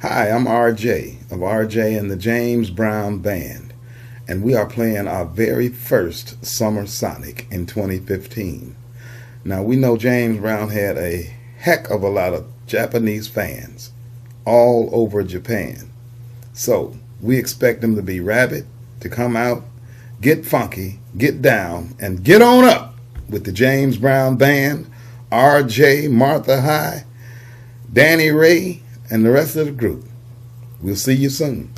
Hi, I'm RJ of RJ and the James Brown Band, and we are playing our very first Summer Sonic in 2015. Now, we know James Brown had a heck of a lot of Japanese fans all over Japan. So, we expect them to be rabid, to come out, get funky, get down, and get on up with the James Brown Band, RJ, Martha High, Danny Ray, and the rest of the group. We'll see you soon.